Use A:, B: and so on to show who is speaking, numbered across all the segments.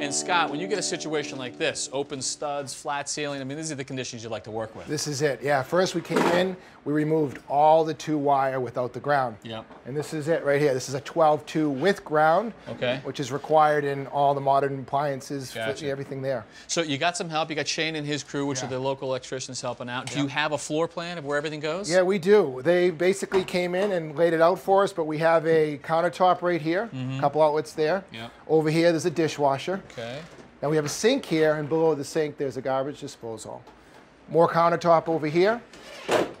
A: And Scott, when you get a situation like this, open studs, flat ceiling, I mean, these are the conditions you like to work with.
B: This is it. Yeah, first we came in, we removed all the two wire without the ground.
A: Yep.
B: And this is it right here. This is a 12-2 with ground,
A: Okay.
B: which is required in all the modern appliances, for
A: Gotcha.
B: everything there.
A: So you got some help. You got Shane and his crew, which
B: Yeah.
A: are the local electricians helping out. Do you have a floor plan of where everything goes?
B: Yeah, we do. They basically came in and laid it out for us, but we have a countertop right here, a couple outlets there.
A: Yep.
B: Over here, there's a dishwasher.
A: Okay.
B: Now we have a sink here, and below the sink, there's a garbage disposal. More countertop over here.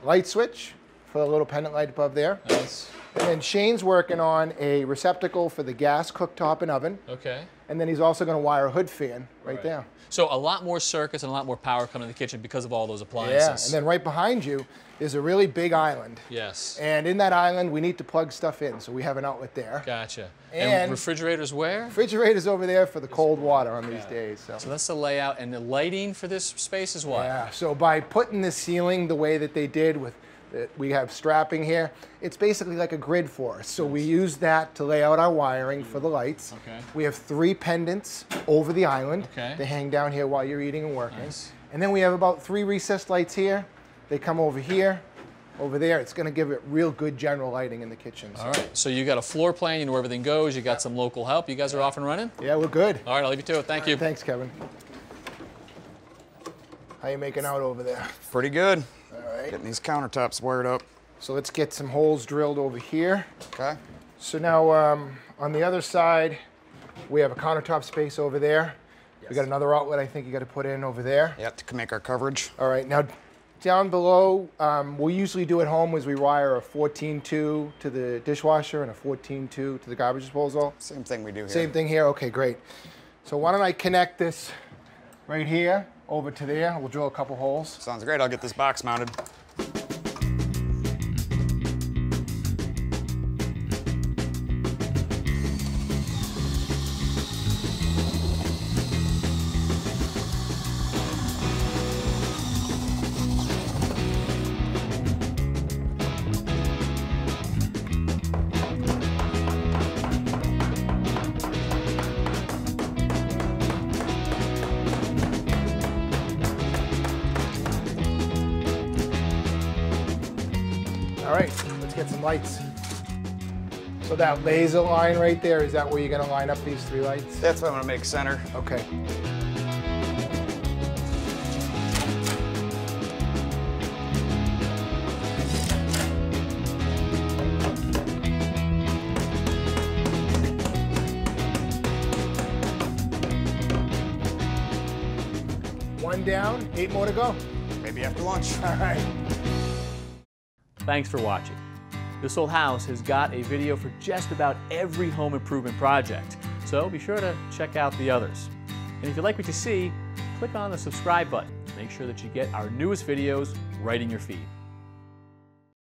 B: Light switch for the little pendant light above there.
A: Nice.
B: And then Shane's working on a receptacle for the gas cooktop and oven.
A: Okay.
B: And then he's also going to wire a hood fan right,
A: Right.
B: there.
A: So a lot more circuits and a lot more power coming to the kitchen because of all those appliances. Yeah.
B: And then right behind you is a really big island.
A: yes.
B: And in that island, we need to plug stuff in, so we have an outlet there.
A: Gotcha.
B: And-
A: refrigerators where?
B: Refrigerator's over there for the cold water on these days. So.
A: So that's the layout, and the lighting for this space is what?
B: Yeah, so by putting the ceiling the way that they did with, we have strapping here, it's basically like a grid for us. So we use that to lay out our wiring for the lights.
A: Okay.
B: We have three pendants over the island.
A: Okay.
B: They hang down here while you're eating and working.
A: Nice.
B: And then we have about three recessed lights here. They come over here, over there. It's gonna give it real good general lighting in the kitchen. So.
A: All right. So you got a floor plan. You know where everything goes. You got some local help. You guys are off and running.
B: Yeah, we're good.
A: All right. I'll leave you to it. Thank you.
B: Thanks, Kevin. How you making out over there?
C: Pretty good.
B: All right.
C: Getting these countertops wired up.
B: So let's get some holes drilled over here.
C: Okay.
B: So now um, on the other side, we have a countertop space over there. We got another outlet I think you got to put in over there.
C: Yeah, to make our coverage.
B: All right, now down below, um, we usually do at home is we wire a 14-2 to the dishwasher and a 14-2 to the garbage disposal.
C: Same thing we do here.
B: Same thing here, okay, great. So why don't I connect this right here over to there. We'll drill a couple holes.
C: Sounds great. I'll get this box mounted.
B: All right, let's get some lights. So that laser line right there, is that where you're gonna line up these three lights?
C: That's what I'm gonna make center.
B: Okay. One down, eight more to go.
C: Maybe after lunch.
B: All right.
A: Thanks for watching. This Old House has got a video for just about every home improvement project, so be sure to check out the others. And if you like what you see, click on the subscribe button. Make sure that you get our newest videos right in your feed.